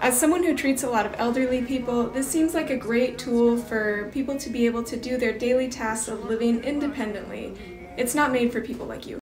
As someone who treats a lot of elderly people, this seems like a great tool for people to be able to do their daily tasks of living independently. It's not made for people like you.